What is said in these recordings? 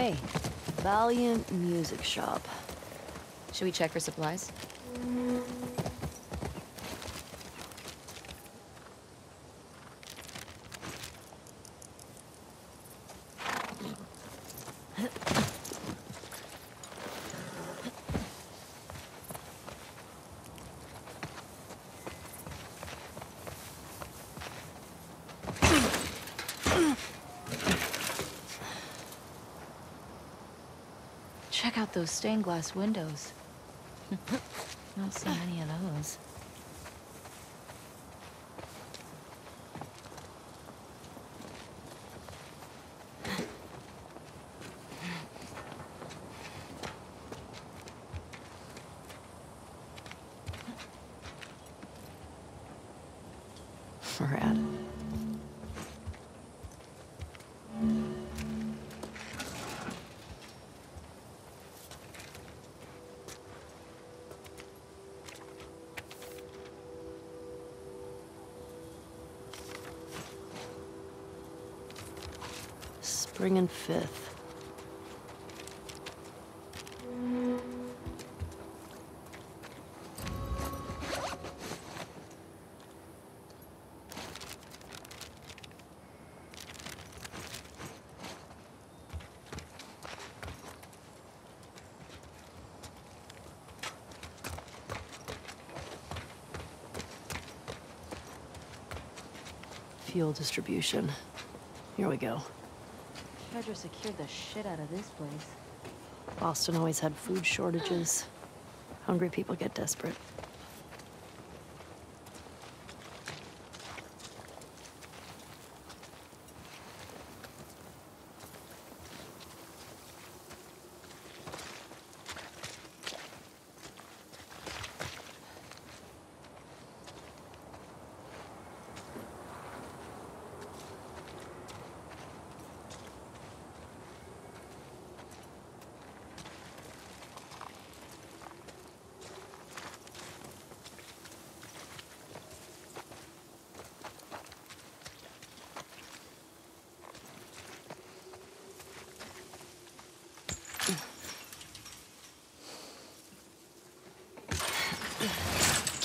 Hey, Valiant Music Shop. Should we check for supplies? Check out those stained glass windows. Not so many of those. Fuel distribution. Here we go. Fedra secured the shit out of this place. Boston always had food shortages. Hungry people get desperate.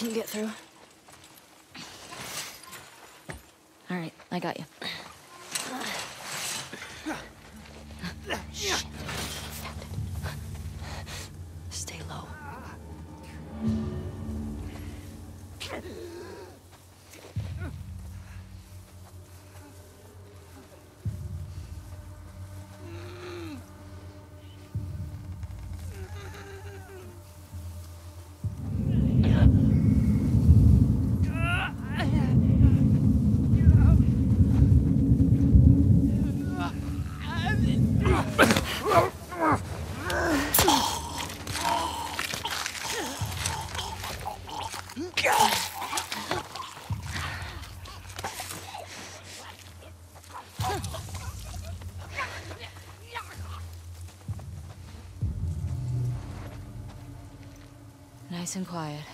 Can get through? All right, I got you. And quiet.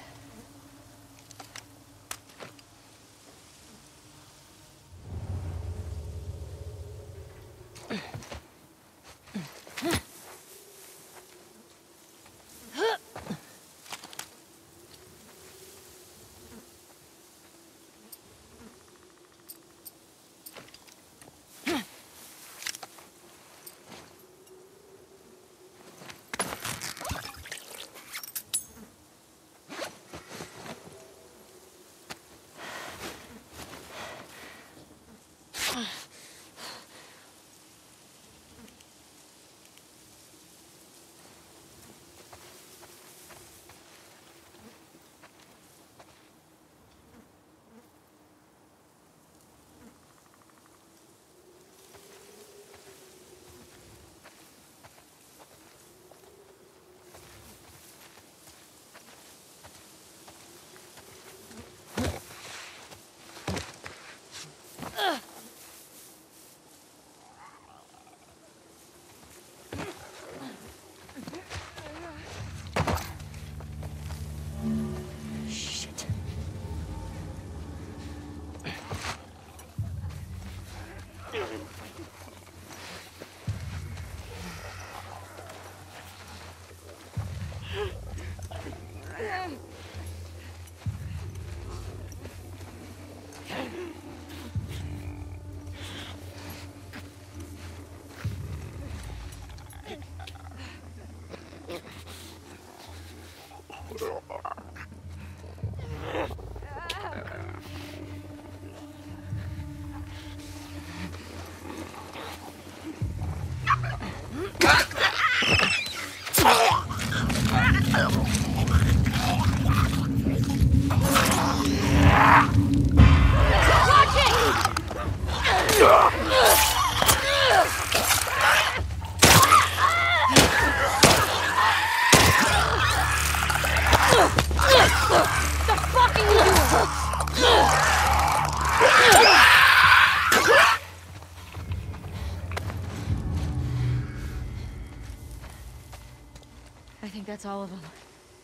That's all of them.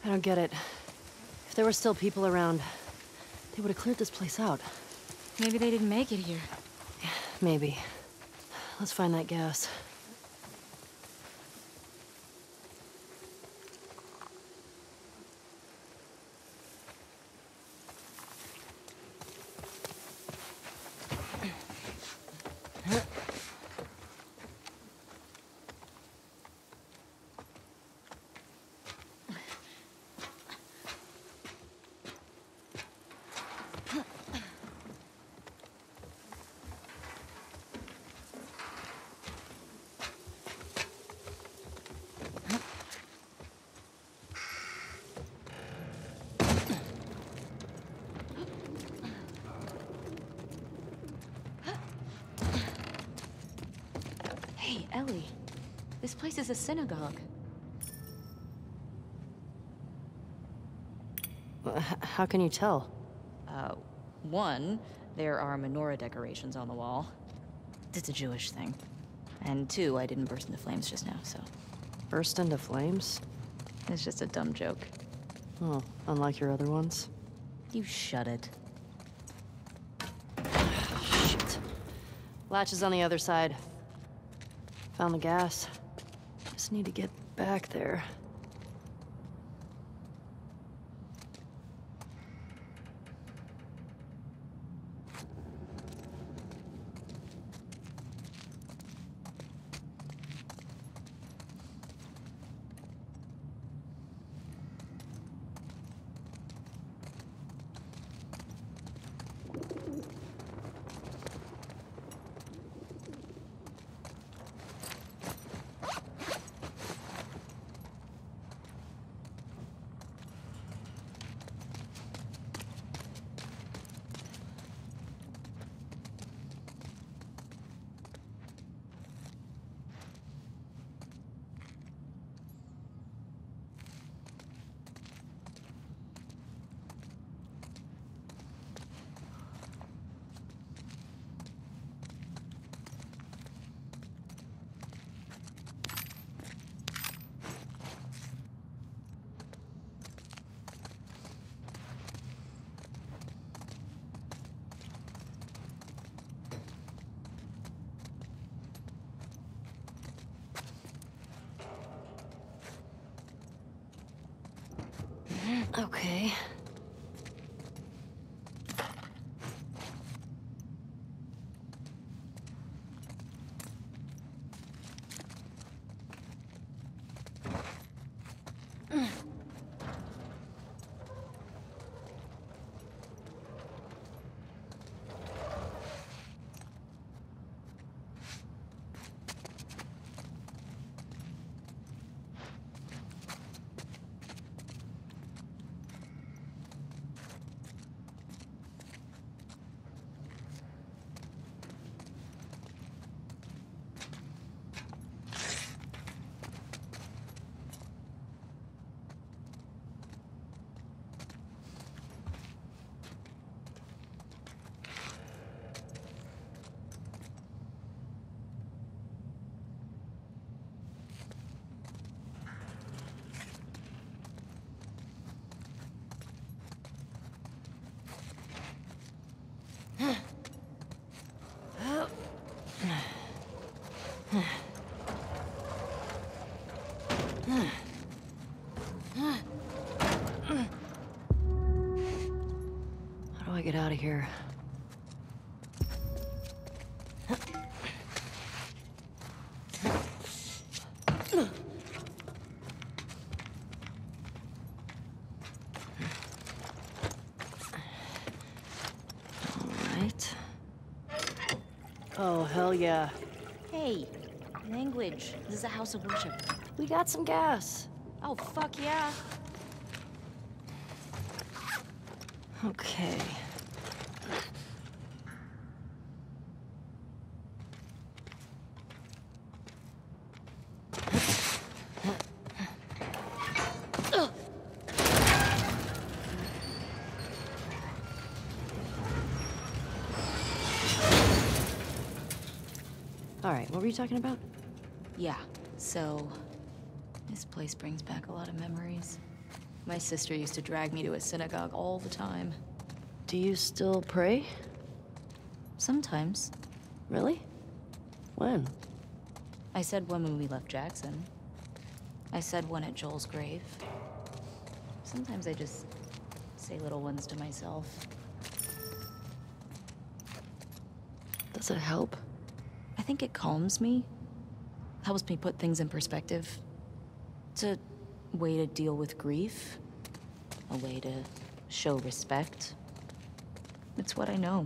I don't get it. If there were still people around, they would have cleared this place out. Maybe they didn't make it here. Maybe. Let's find that gas. Hey, Ellie. This place is a synagogue. How can you tell? Uh, one, there are menorah decorations on the wall. It's a Jewish thing. And two, I didn't burst into flames just now, so Burst into flames? it's just a dumb joke. Oh, unlike your other ones? You shut it. Shit. Latch is on the other side. Found the gas. Just need to get back there. Okay. How do I get out of here? All right. Oh, hell yeah. Hey, language. This is a house of worship. We got some gas. Oh, fuck yeah. Okay. You talking about? Yeah, so This place brings back a lot of memories. My sister used to drag me to a synagogue all the time. Do you still pray? Sometimes. Really? When? I said one when we left Jackson. I said one at Joel's grave. Sometimes I just say little ones to myself. Does it help? I think it calms me. Helps me put things in perspective. It's a way to deal with grief. A way to show respect. It's what I know.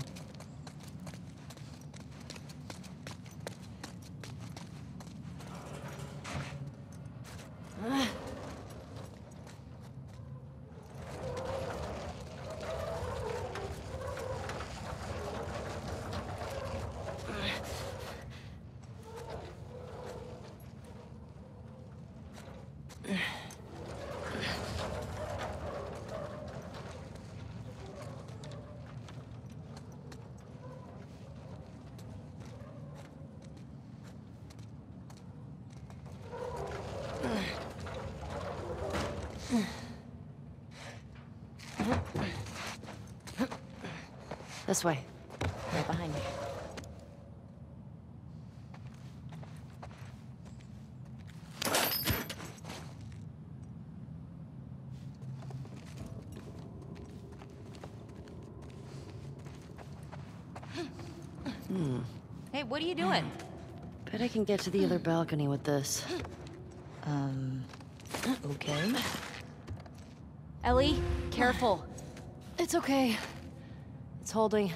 This way. Right behind me. Hey, what are you doing? Bet I can get to the other balcony with this. Um, okay. Ellie, careful. It's okay. Holding.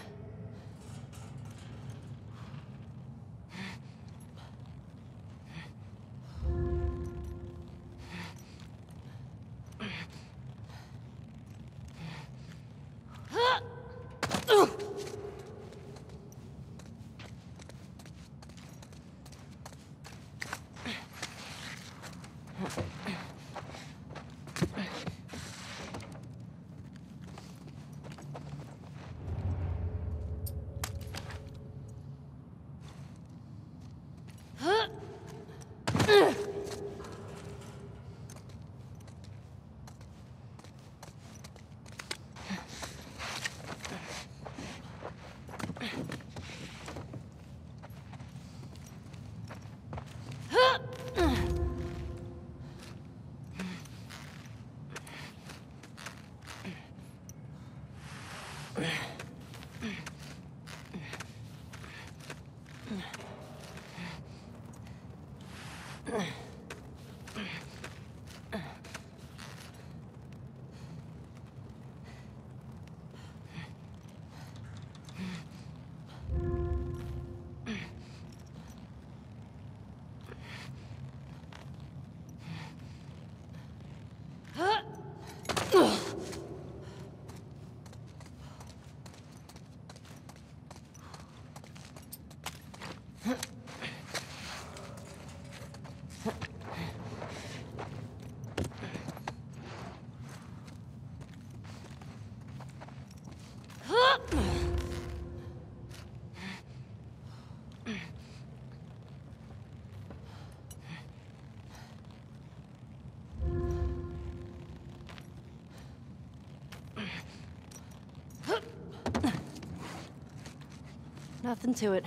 Nothing to it.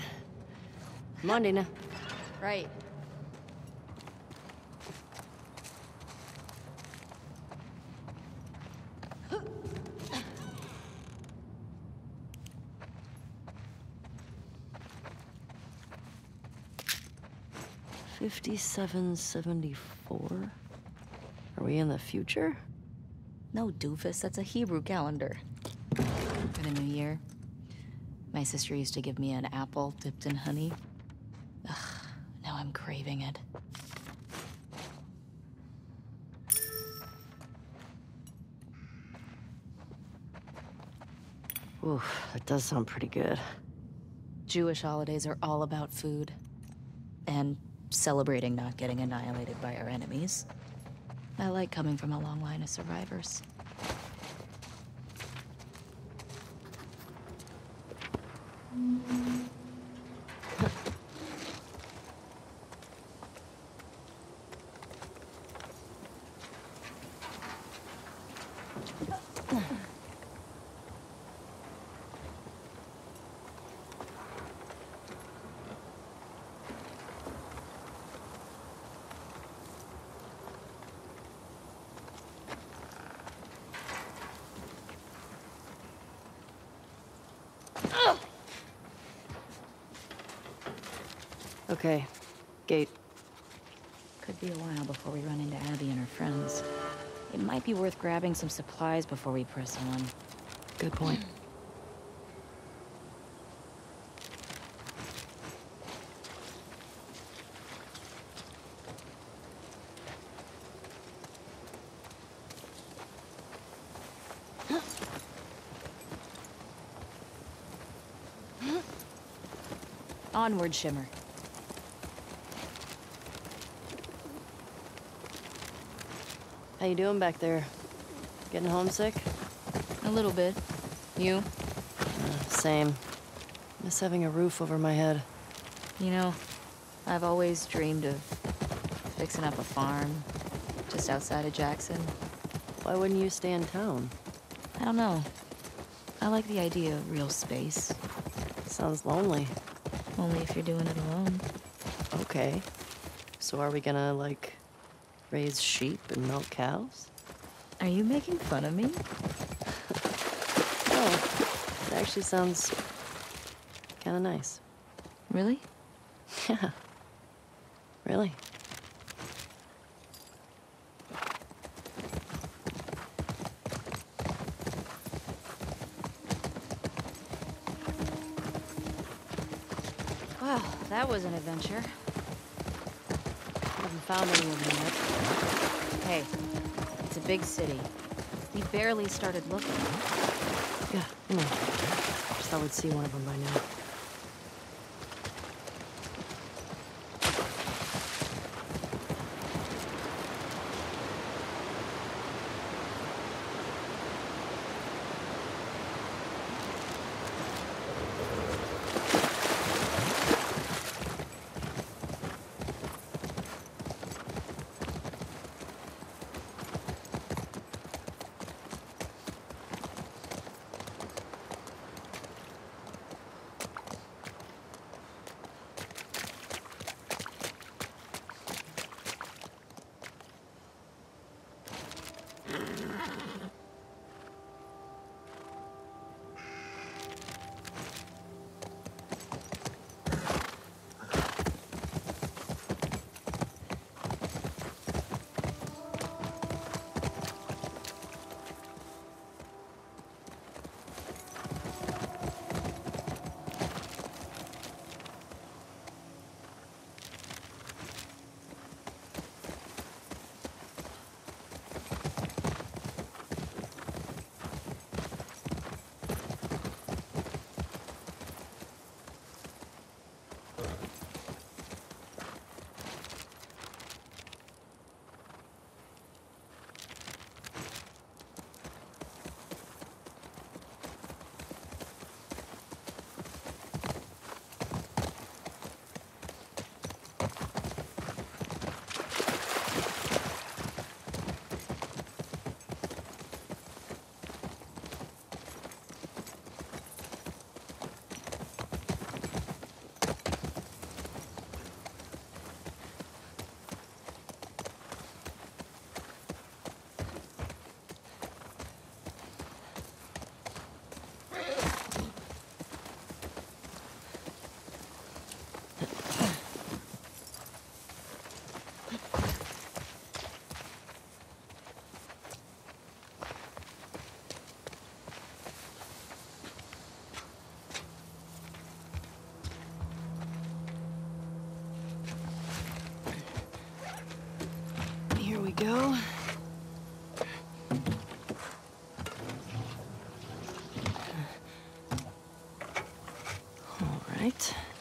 Come on, Dina. Right. Fifty-seven seventy-four. Are we in the future? No, doofus, that's a Hebrew calendar. For the new year, my sister used to give me an apple dipped in honey. Ugh, now I'm craving it. Oof, that does sound pretty good. Jewish holidays are all about food. And celebrating not getting annihilated by our enemies. I like coming from a long line of survivors. Okay, gate. Could be a while before we run into Abby and her friends. It might be worth grabbing some supplies before we press on. Good point. Onward, Shimmer. You doing back there? Getting homesick? A little bit. You? Uh, same. Miss having a roof over my head. You know, I've always dreamed of fixing up a farm just outside of Jackson. Why wouldn't you stay in town? I don't know. I like the idea of real space. Sounds lonely. Only if you're doing it alone. Okay. So are we gonna, like, raise sheep and milk cows? Are you making fun of me? Oh, it actually sounds kind of nice. Really? Yeah. Really? Wow, that was an adventure. Found any of them yet. Hey, it's a big city. We barely started looking. Yeah, I. Just thought we'd see one of them by now.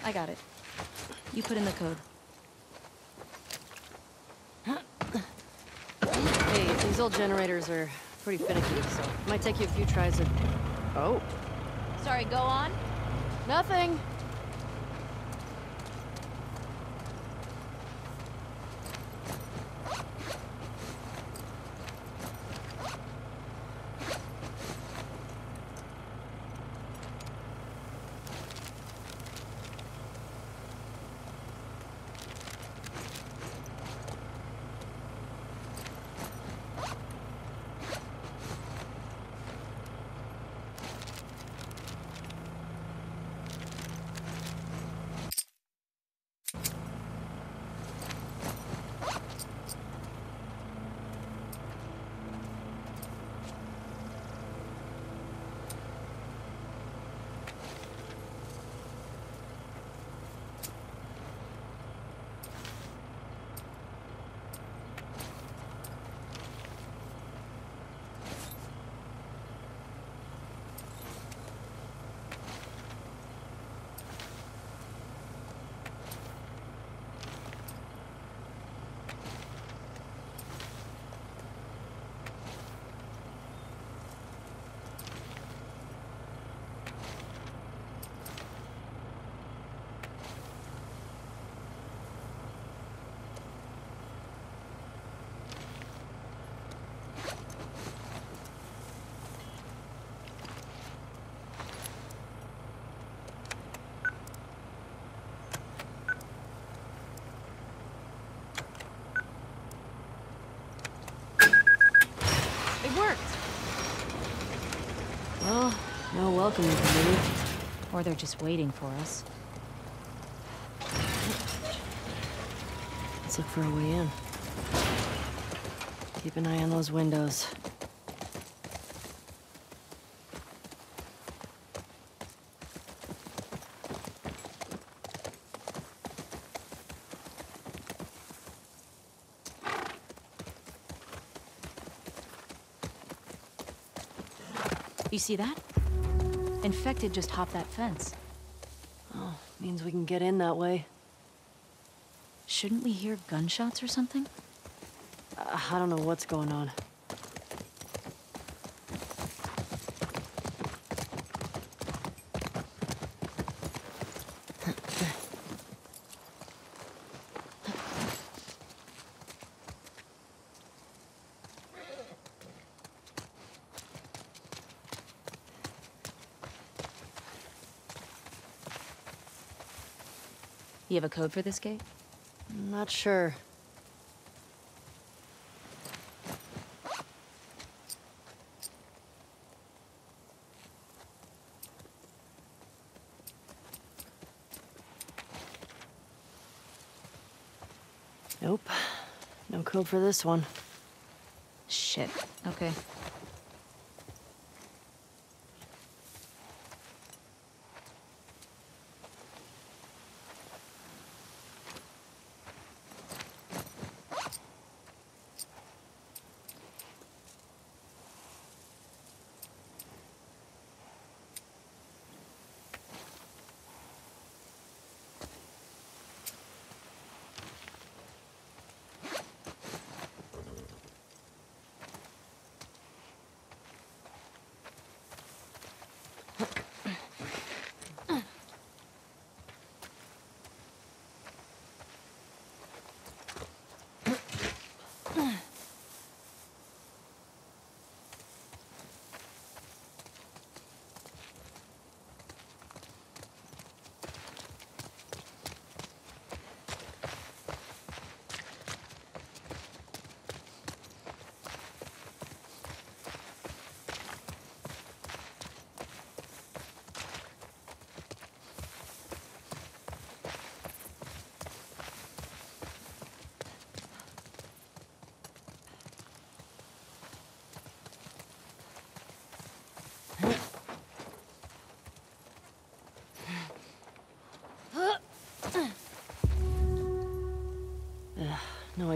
I got it. You put in the code. Huh? Hey, these old generators are pretty finicky, so it might take you a few tries to... Oh, Sorry, go on. nothing. Welcome you to leave. Or they're just waiting for us. Let's look for a way in. Keep an eye on those windows. You see that? Infected just hopped that fence. Oh, means we can get in that way. Shouldn't we hear gunshots or something? Uh, I don't know what's going on. You have a code for this gate? I'm Not sure. Nope. No code for this one. Shit. Okay.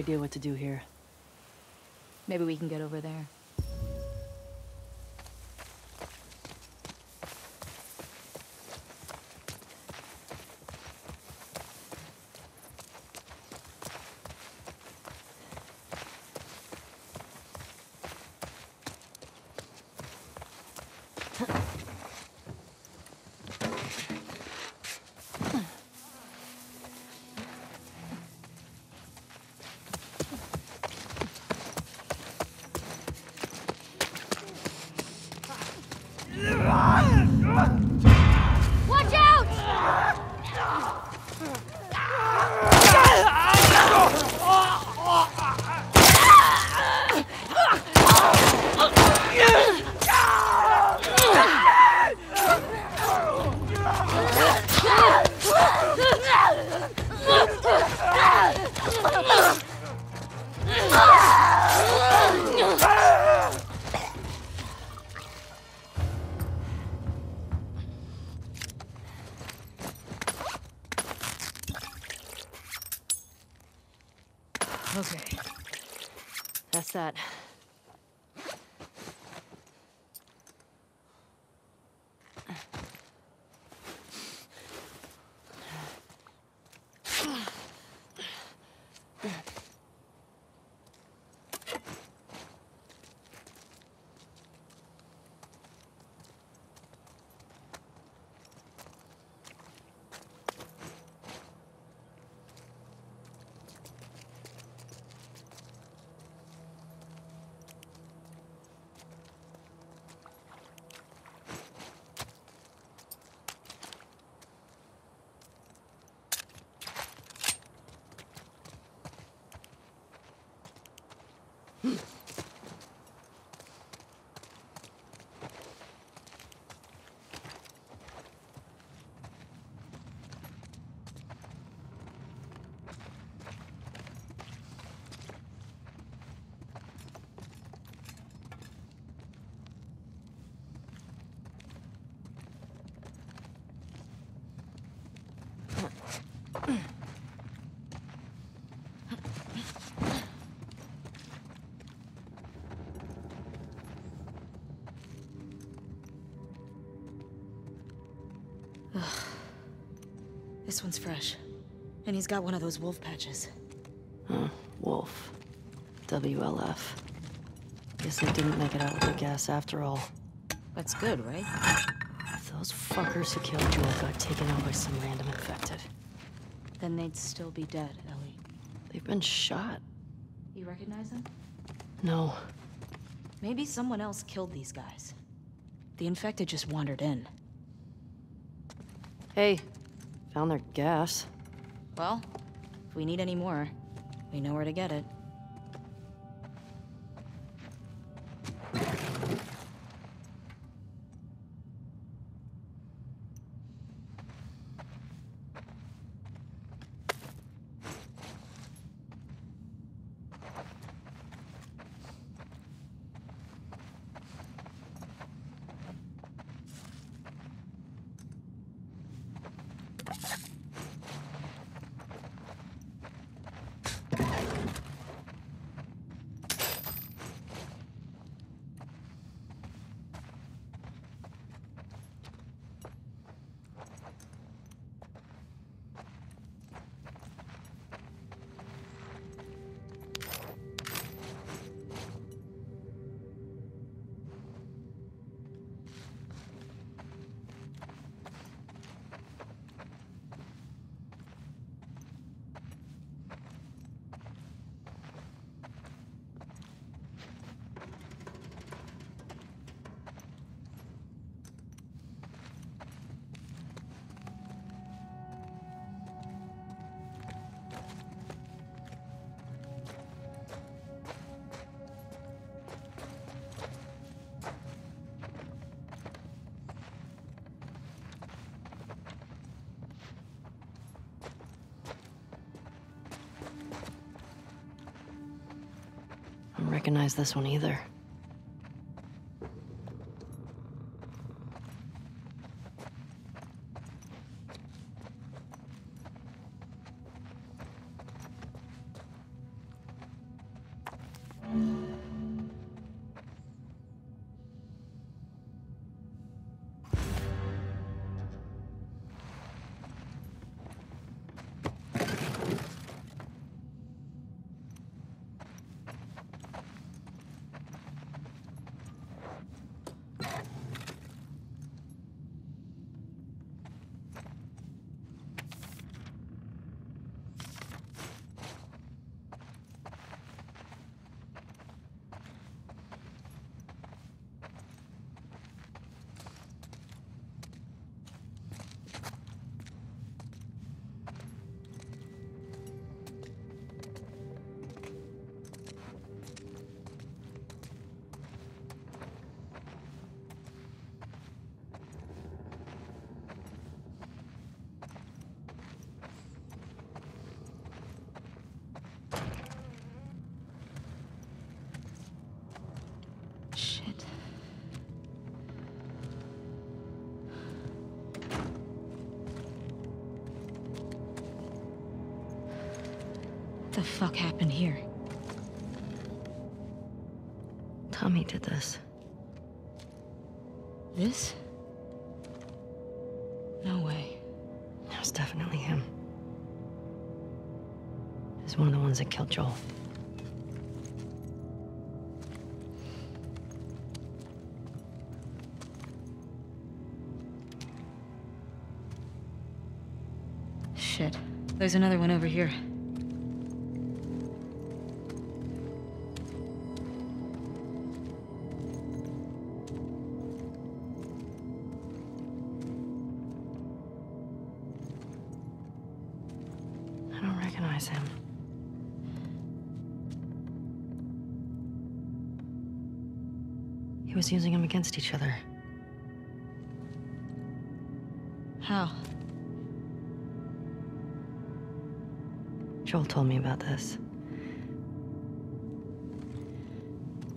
Idea what to do here. Maybe we can get over there. This one's fresh. And he's got one of those wolf patches. Huh, Wolf. WLF. Guess they didn't make it out with the gas after all. That's good, right? If those fuckers who killed Joel got taken out by some random infected. Then they'd still be dead, Ellie. They've been shot. You recognize them? No. Maybe someone else killed these guys. The infected just wandered in. Hey, found their gas. Well, if we need any more, we know where to get it. Recognize this one either. Fuck happened here? Tommy did this. This? No way. That was definitely him. He's one of the ones that killed Joel. Shit. There's another one over here. Recognize him. He was using them against each other. How? Joel told me about this.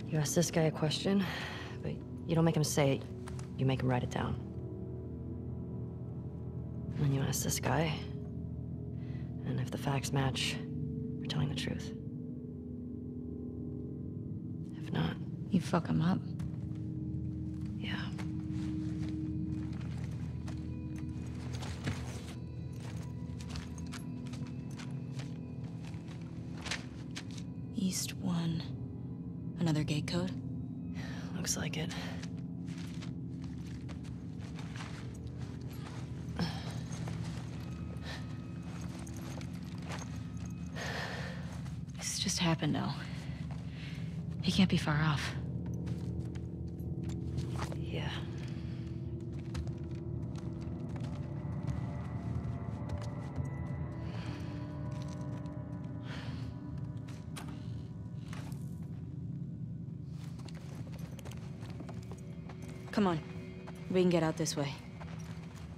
You ask this guy a question, but you don't make him say it. You make him write it down. And then you ask this guy, if the facts match, we're telling the truth. If not, You fuck him up. Can get out this way.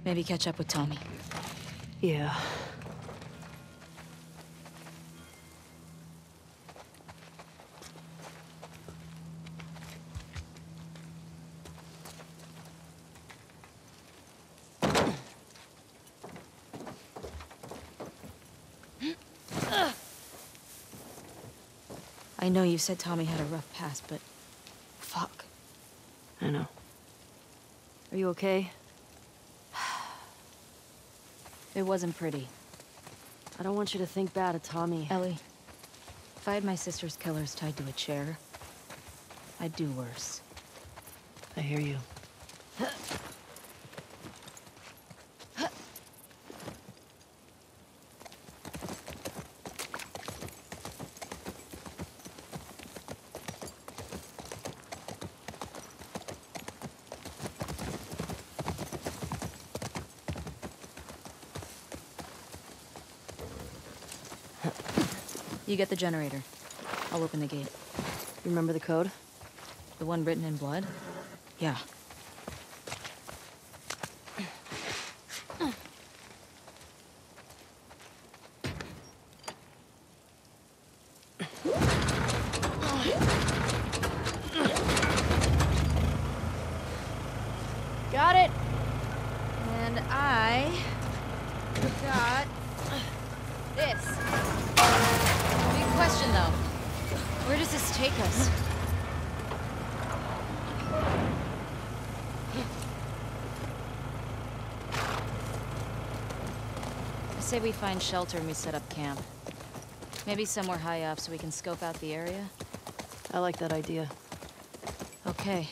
Maybe catch up with Tommy. Yeah. I know you said Tommy had a rough past, but... Fuck. I know. Are you okay? It wasn't pretty. I don't want you to think bad of Tommy. Ellie, if I had my sister's killers tied to a chair, I'd do worse. I hear you. get the generator. I'll open the gate. You remember the code? The one written in blood? Yeah. Got it! And I got this. Big question though. Where does this take us? I say we find shelter and we set up camp. Maybe somewhere high up so we can scope out the area. I like that idea. Okay.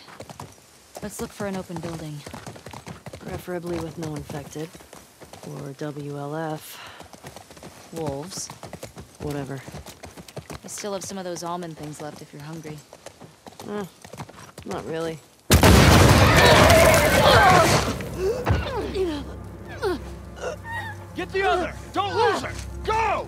Let's look for an open building. Preferably with no infected. Or WLF. Wolves. Whatever. I still have some of those almond things left if you're hungry. Eh, not really. Get the other! Don't lose her! Go!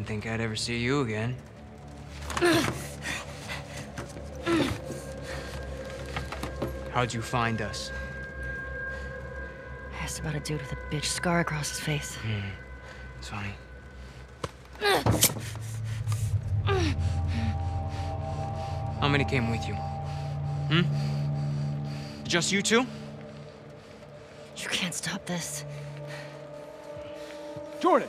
Didn't think I'd ever see you again. How'd you find us? I asked about a dude with a bitch scar across his face. It's funny. How many came with you? Hmm? Just you two? You can't stop this. Jordan!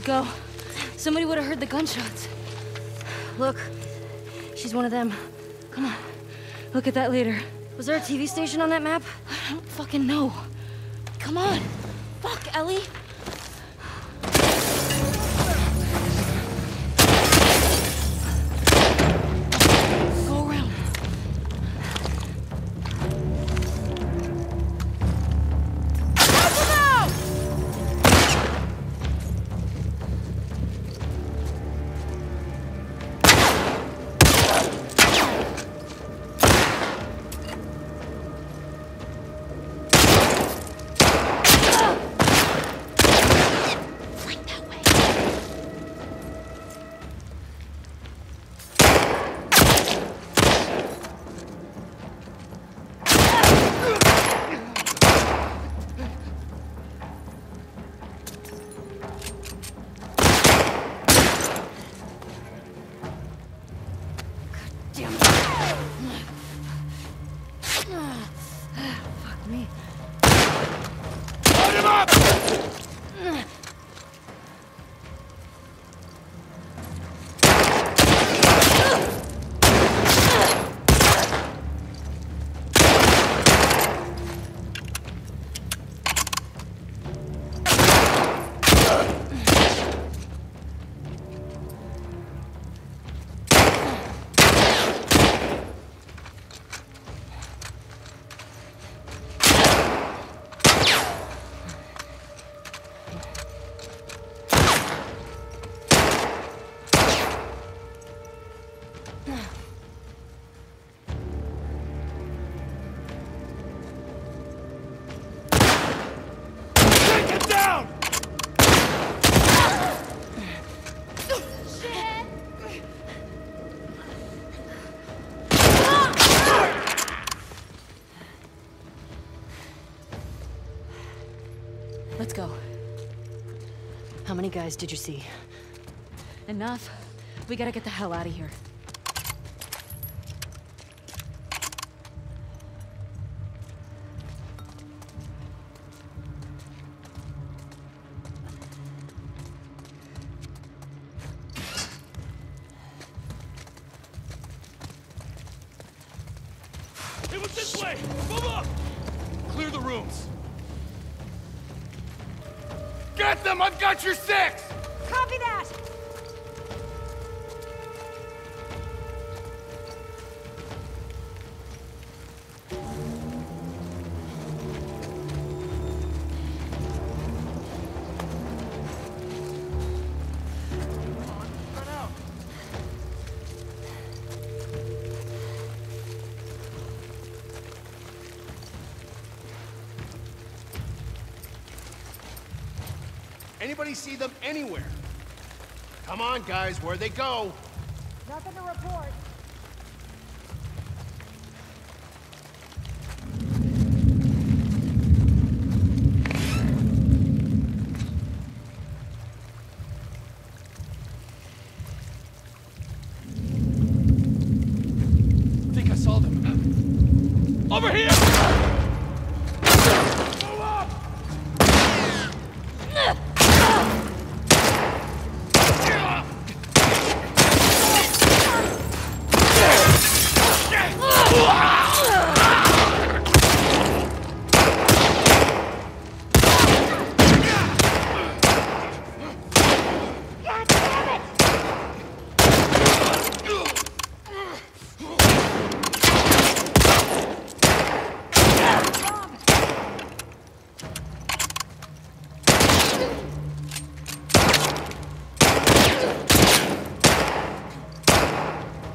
Should go. Somebody would have heard the gunshots. Look. She's one of them. Come on. Look at that later. Was there a TV station on that map? I don't fucking know. Come on. Guys did you see? Enough. We gotta get the hell out of here. See them anywhere? Come on, guys, where'd they go? Nothing to report. I think I saw them. Over here! Move up!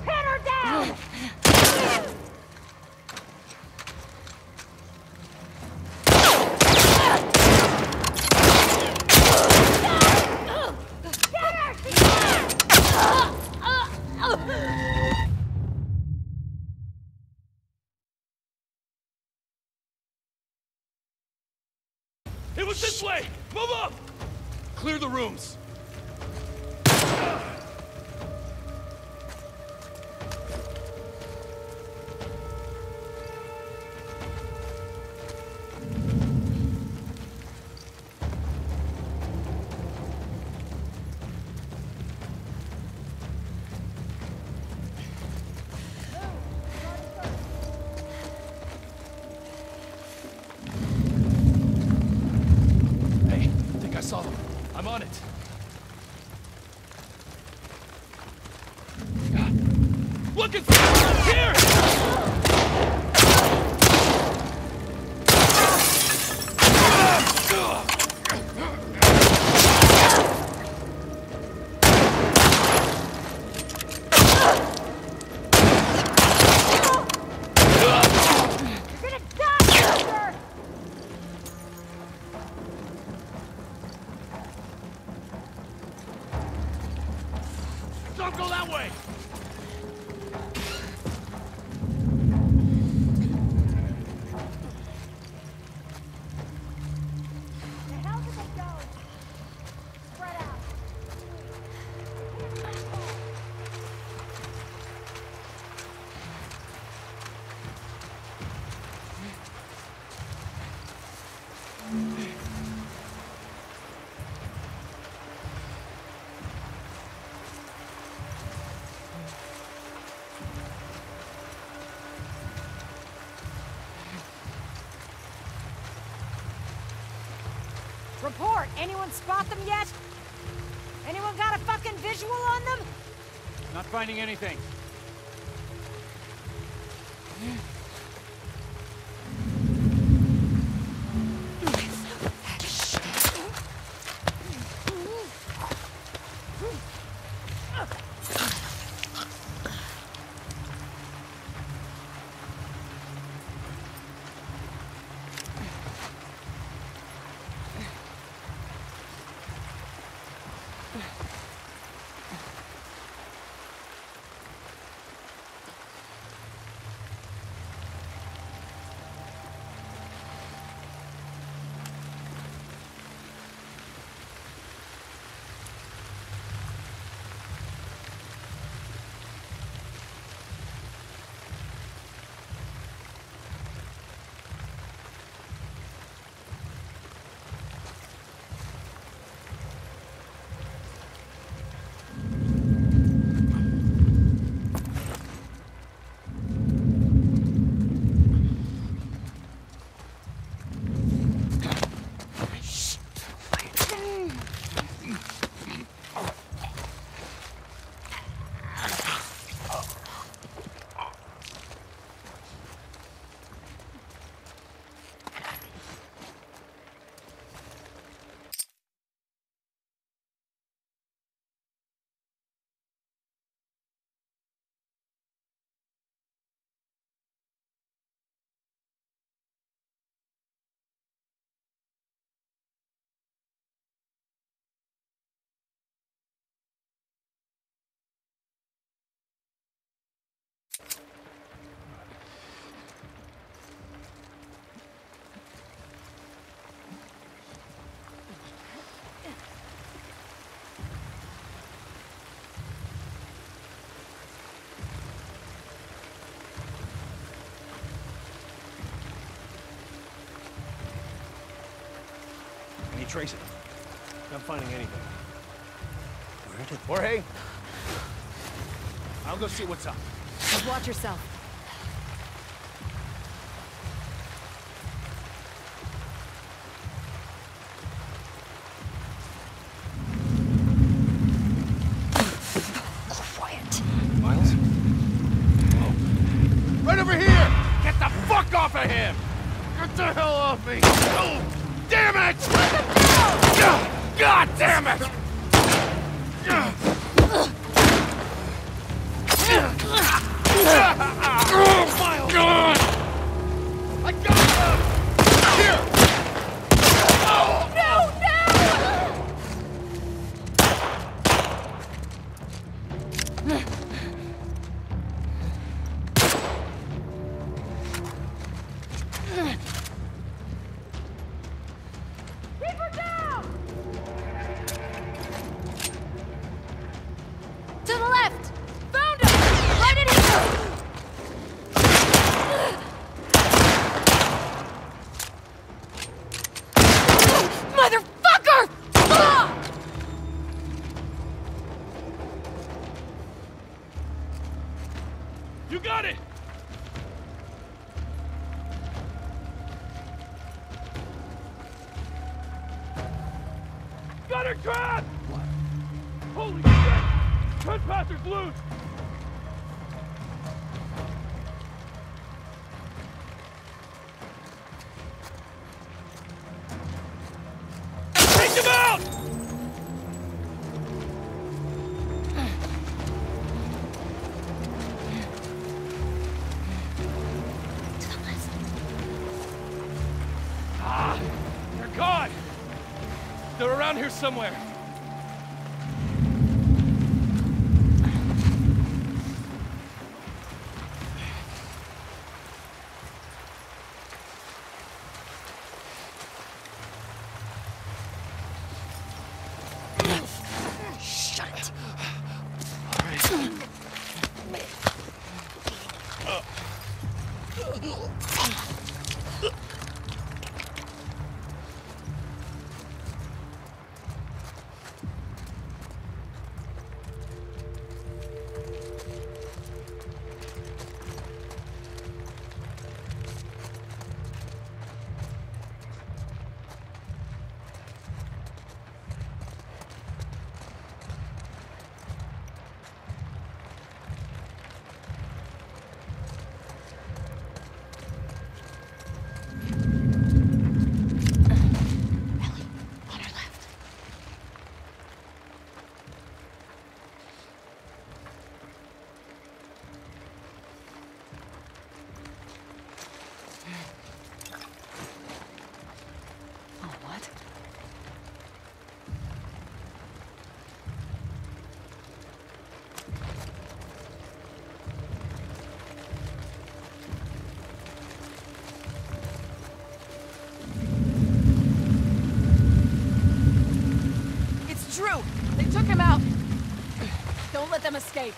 Pin her down! It was this way! Move up! Clear the rooms. Spot them yet? Anyone got a fucking visual on them? Not finding anything. Any traces? Not finding anything. Where did... Jorge? I'll go see what's up. Watch yourself. Somewhere. Them escape.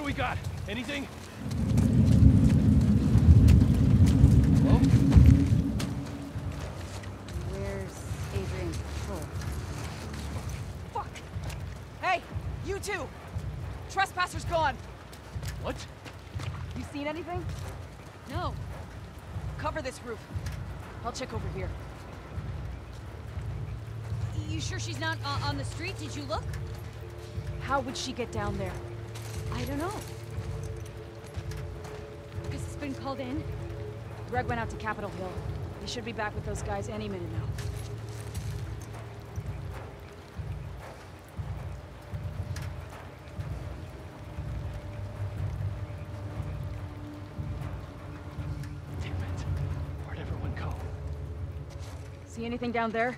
Do we got? Anything? Where's Adrian's patrol? Fuck! Hey, you two! Trespassers gone! What? You seen anything? No. Cover this roof. I'll check over here. You sure she's not uh, on the street? Did you look? How would she get down there? I don't know. Guess it's been called in. Greg went out to Capitol Hill. He should be back with those guys any minute now. Damn it. Where'd everyone go? See anything down there?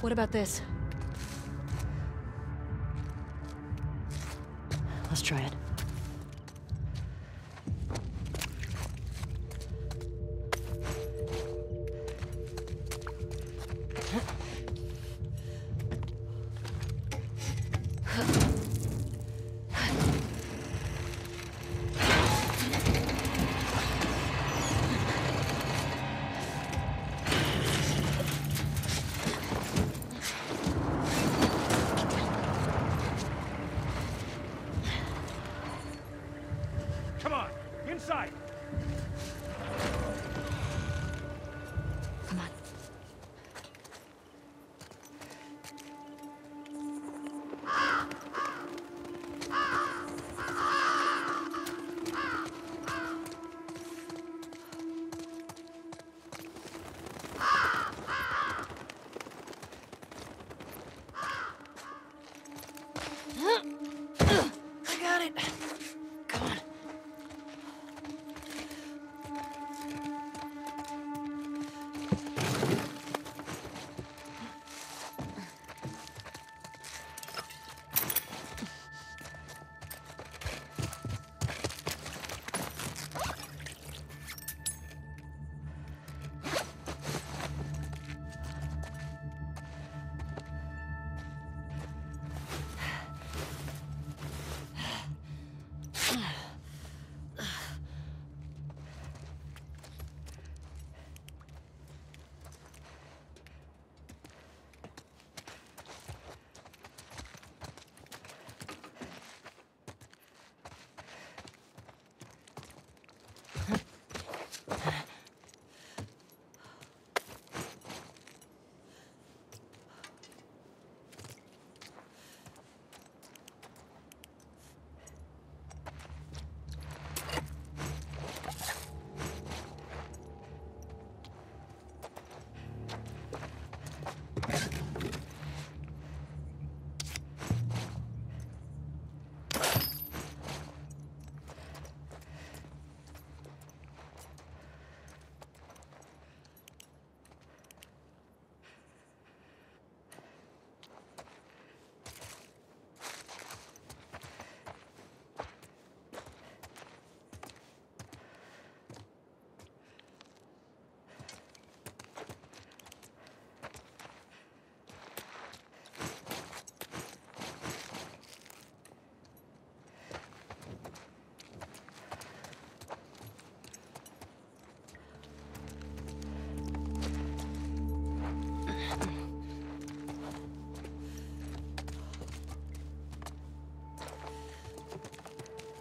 What about this?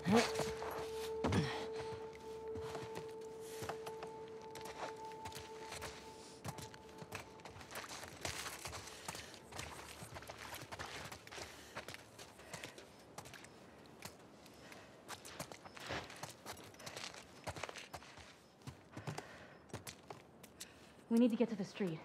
We need to get to the street.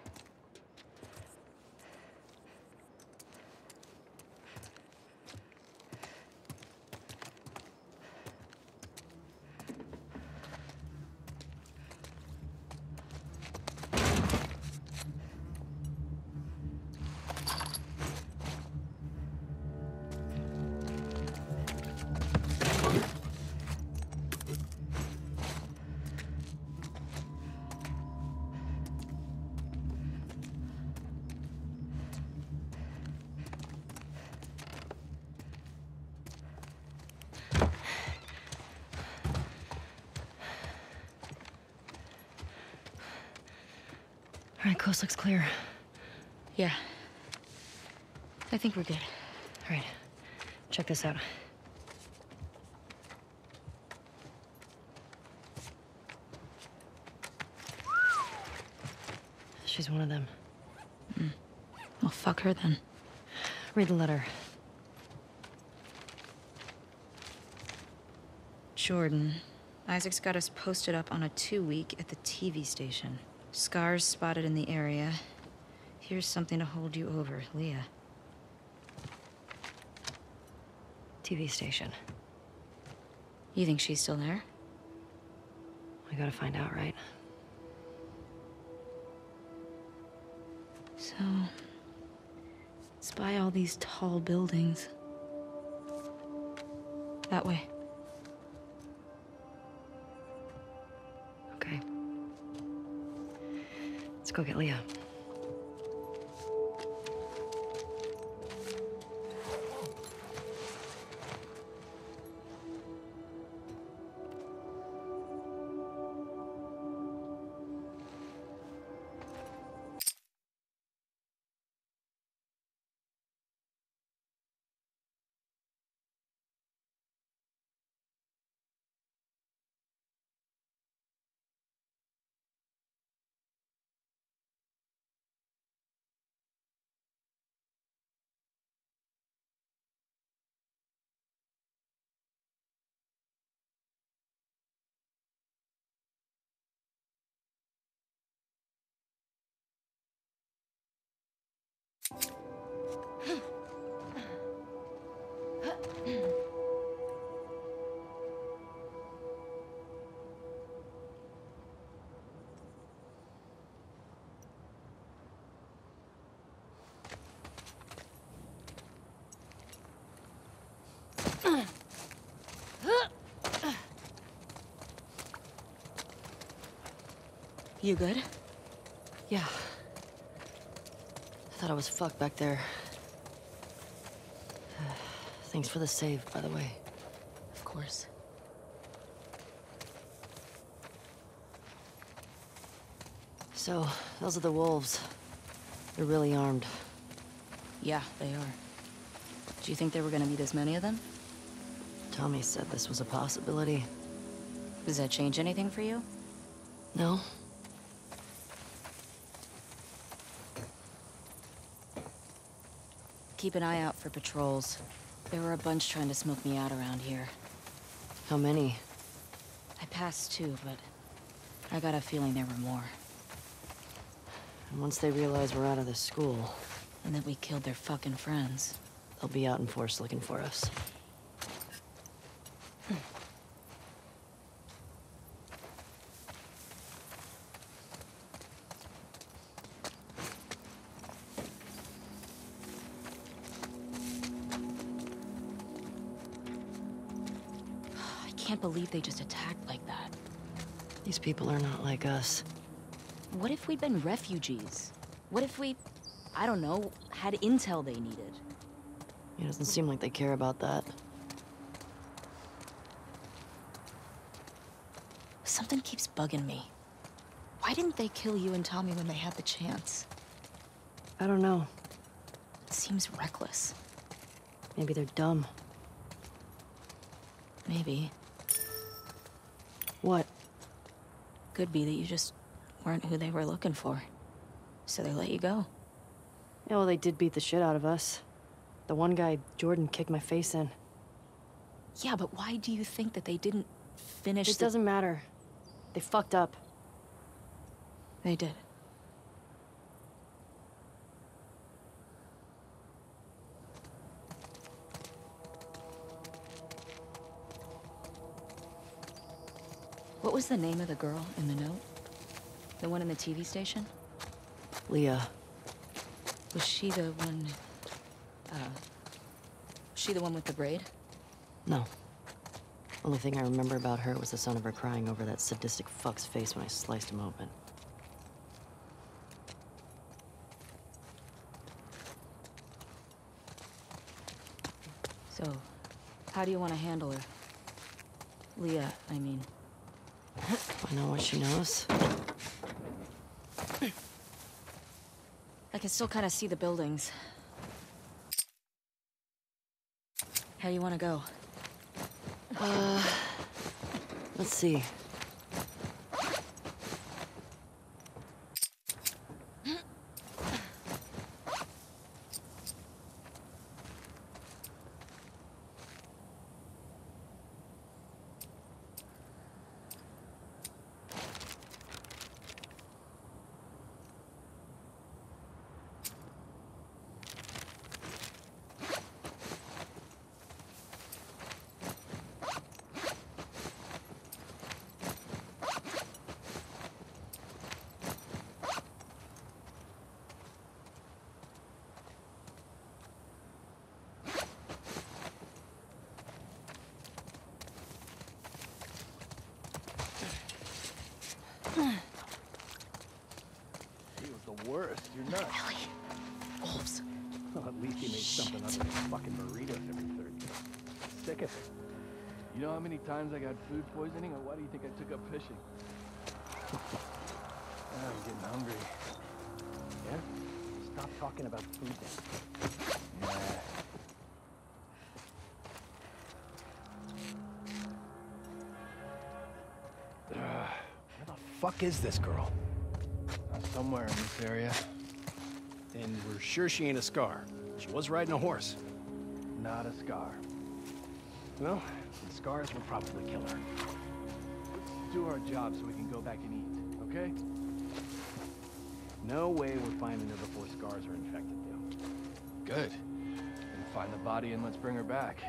Coast looks clear. Yeah. I think we're good. All right, check this out. She's one of them. Hmm. Well, fuck her then. Read the letter. Jordan. Isaac's got us posted up on a two-week at the TV station. Scars spotted in the area. Here's something to hold you over, Leah. TV station. You think she's still there? We gotta find out, right? So, Spy all these tall buildings. That way. Go get Leah. You good? Yeah. I thought I was fucked back there. Thanks for the save, by the way. Of course. So, those are the wolves. They're really armed. Yeah, they are. Do you think there were gonna be this many of them? Tommy said this was a possibility. Does that change anything for you? No? Keep an eye out for patrols. There were a bunch trying to smoke me out around here. How many? I passed two, but I got a feeling there were more. And once they realize we're out of the school, And that we killed their fucking friends. they'll be out in force looking for us. People are not like us. What if we'd been refugees? What if we, I don't know, had intel they needed? It doesn't seem like they care about that. Something keeps bugging me. Why didn't they kill you and Tommy when they had the chance? I don't know. It seems reckless. Maybe they're dumb. Maybe. Could be that you just weren't who they were looking for. So they let you go. Yeah, well, they did beat the shit out of us. The one guy, Jordan, kicked my face in. Yeah, but why do you think that they didn't finish It the- doesn't matter. They fucked up. They did. Was the name of the girl in the note? The one in the TV station? Leah. Was she the one... Uh... Was she the one with the braid? No. Only thing I remember about her was the sound of her crying over that sadistic fuck's face when I sliced him open. So, how do you want to handle her? Leah, I mean. I know what she knows. I can still kind of see the buildings. How do you want to go? Uh, let's see. Times I got food poisoning, or why do you think I took up fishing? Ah, I'm getting hungry. Yeah? Stop talking about food then. Yeah. Where the fuck is this girl? Somewhere in this area. And we're sure she ain't a scar. She was riding a horse. Not a scar. Well, the scars will probably kill her. Let's do our job so we can go back and eat, okay? No way we're finding her before scars are infected, Dale. Good. Then find the body and let's bring her back.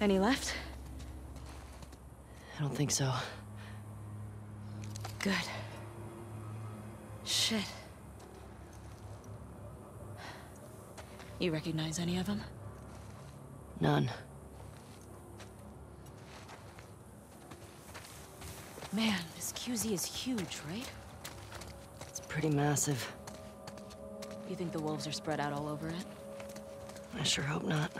Any left? I don't think so. Good. Shit. You recognize any of them? None. Man, this QZ is huge, right? It's pretty massive. You think the wolves are spread out all over it? I sure hope not.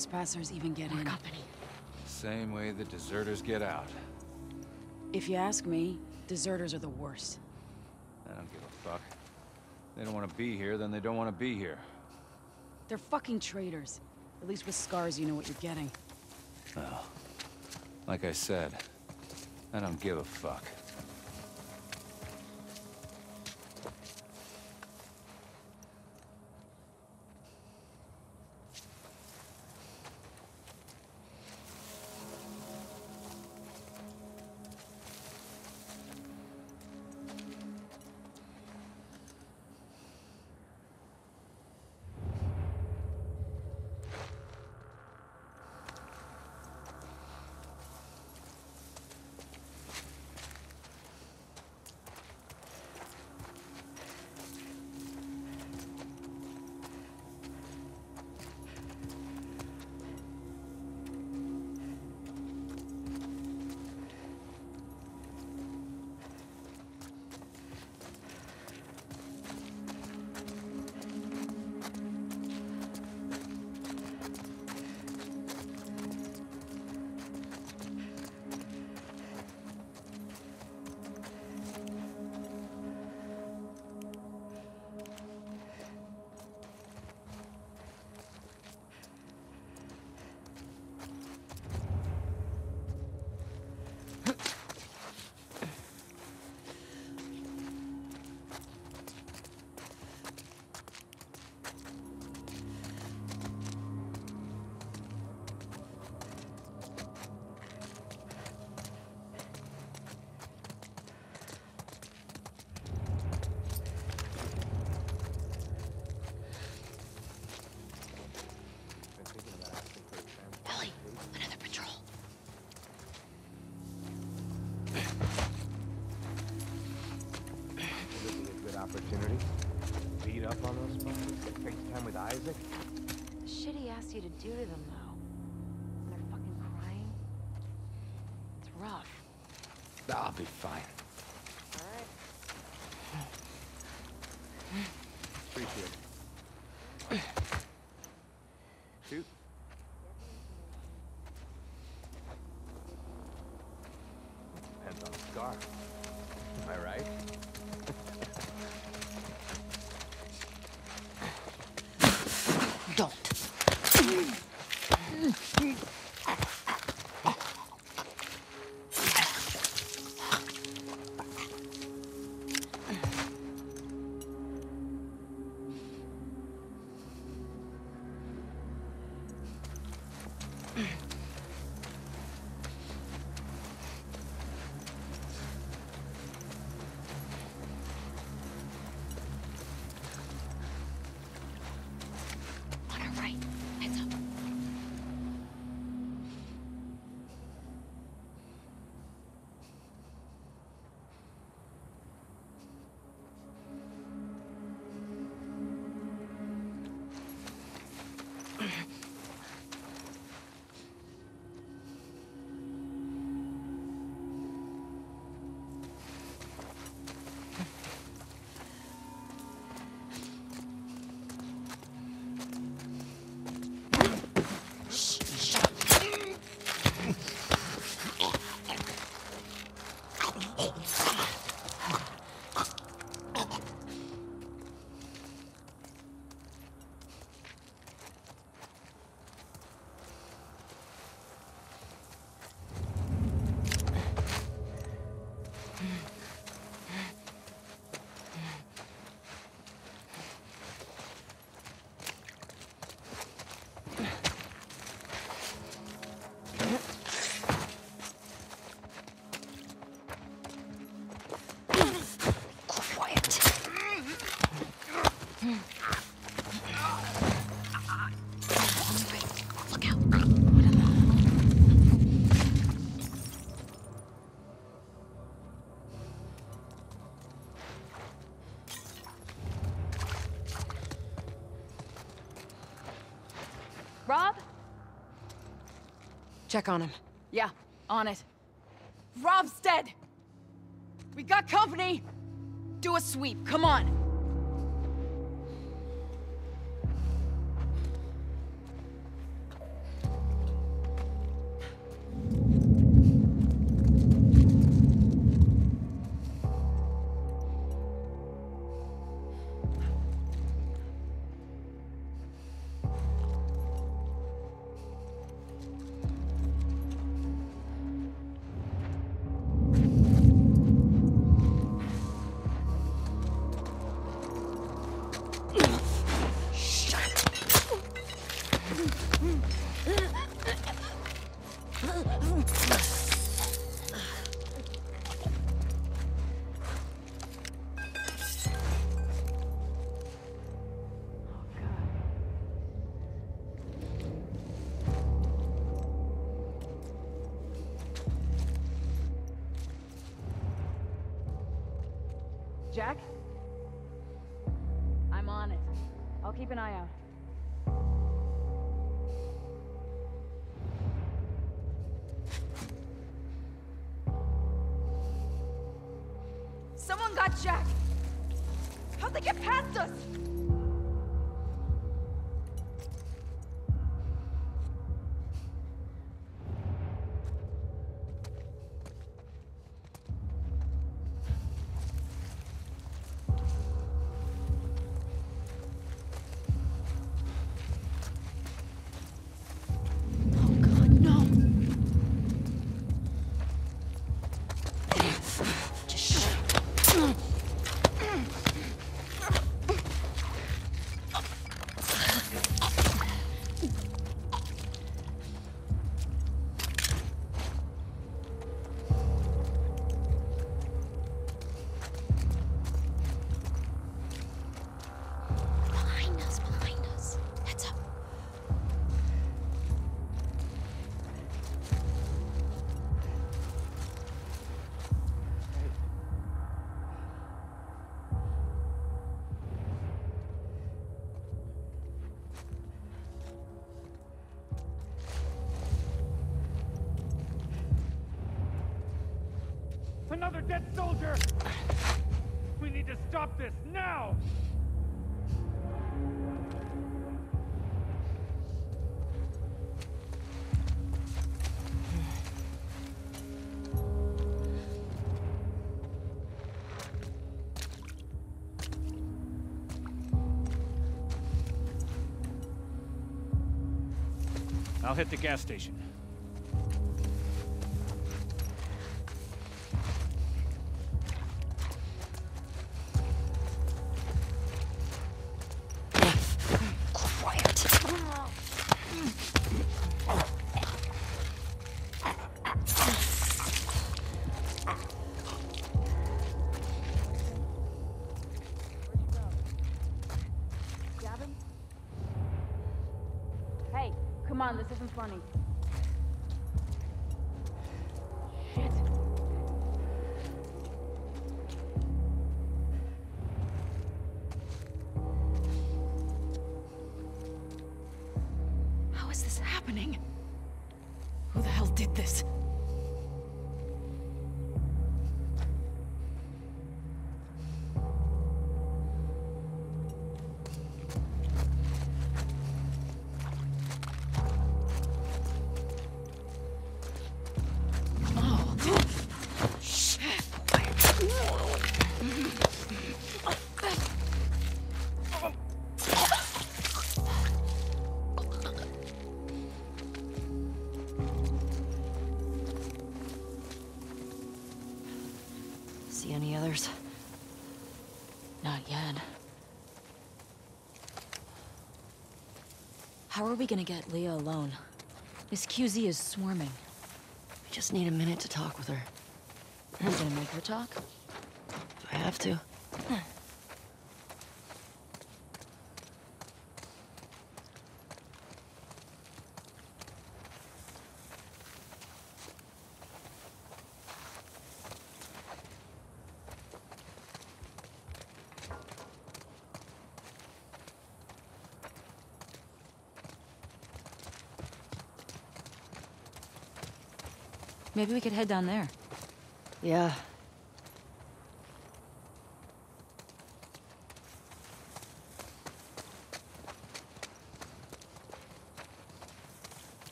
Trespassers even get in? company. Same way the deserters get out. If you ask me, deserters are the worst. I don't give a fuck. They don't want to be here, then they don't want to be here. They're fucking traitors. At least with scars, you know what you're getting. Well, like I said, I don't give a fuck. FaceTime with Isaac. The shit he asked you to do to them, though. When they're fucking crying. It's rough. I'll be fine. Rob? Check on him. Yeah, on it. Rob's dead! We got company! Do a sweep, come on! Dead soldier! We need to stop this now! I'll hit the gas station. How are we gonna get Leah alone? This QZ is swarming. We just need a minute to talk with her. I'm gonna make her talk. Do I have to? Maybe we could head down there. Yeah.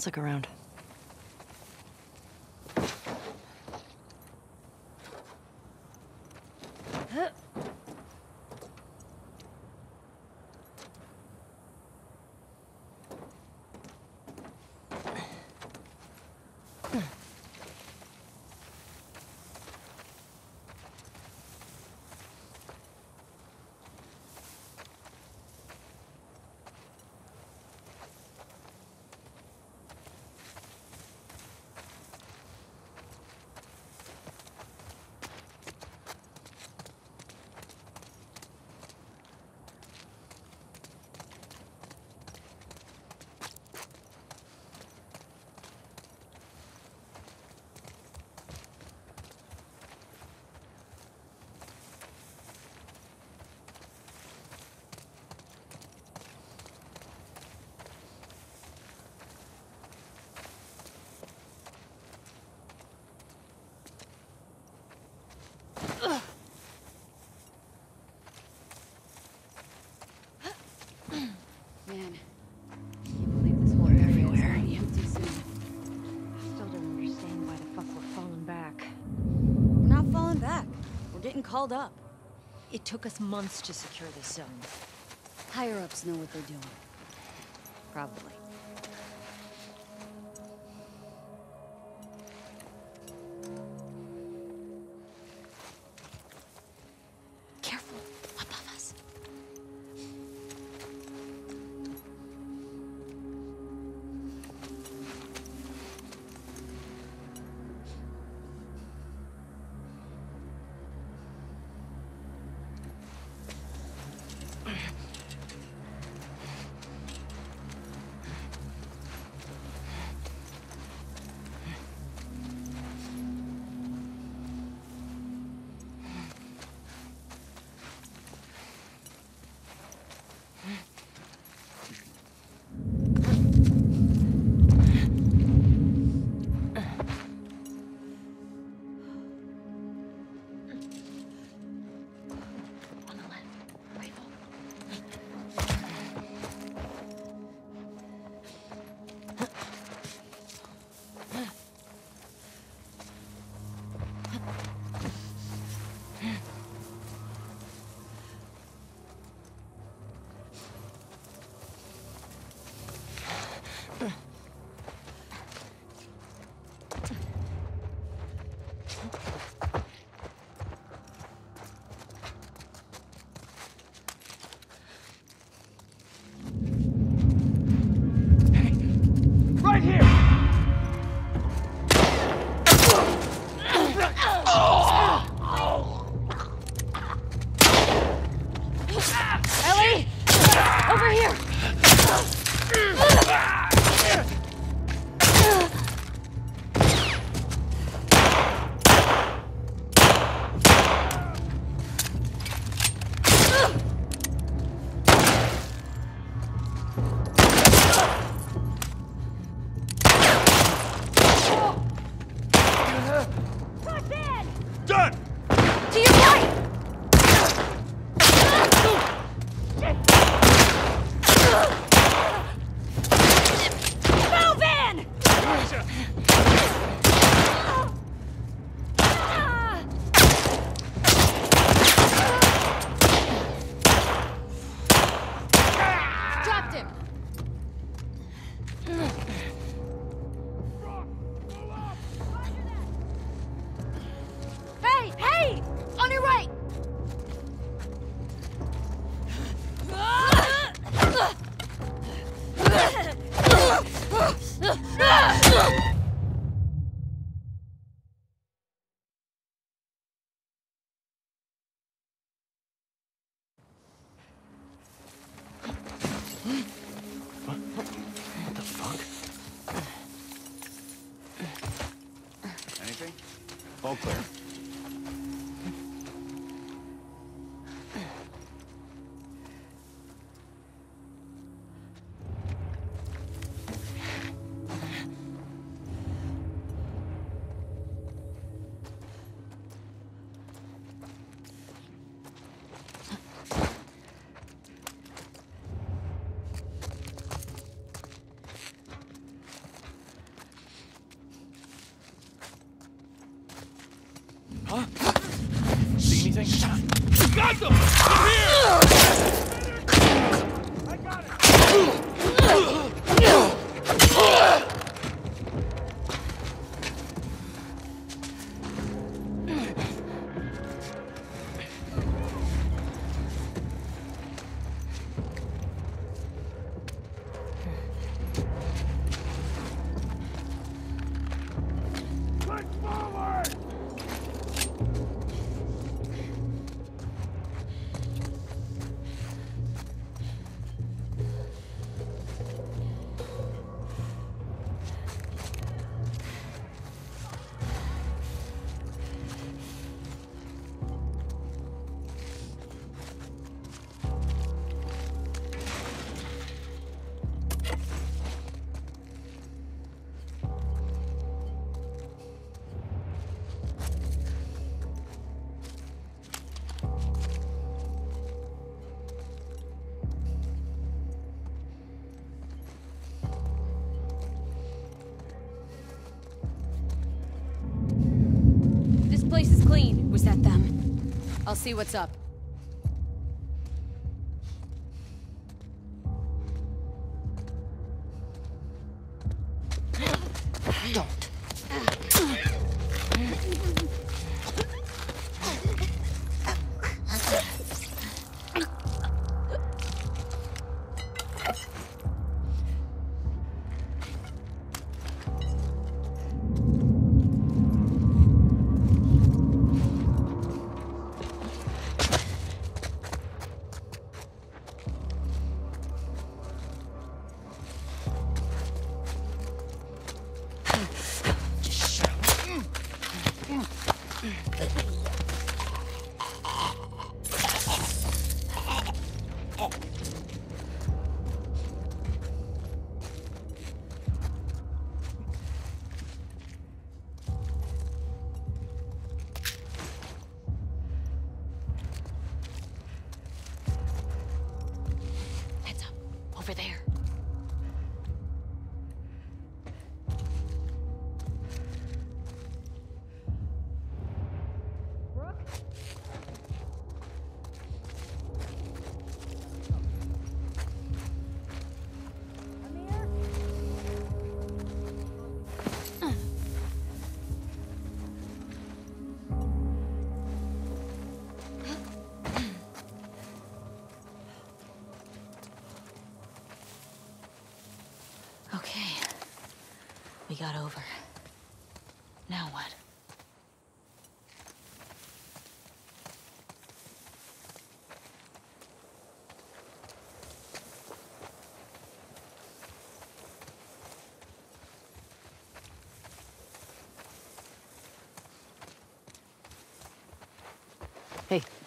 Let's look around. Huh? called up. It took us months to secure this zone. Higher-ups know what they're doing. Probably. Place is clean. Was that them? I'll see what's up.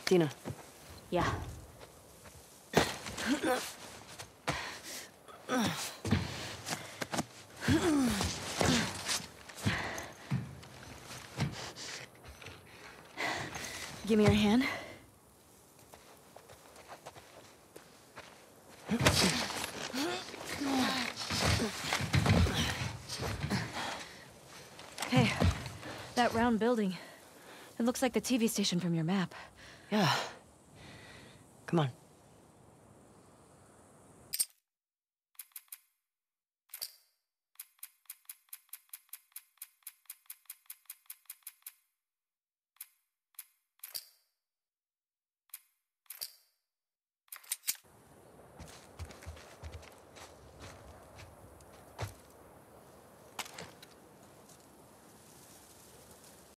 Dina. Yeah. Give me your hand. Hey, that round building. It looks like the TV station from your map. Yeah. Come on.